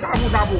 大步大步，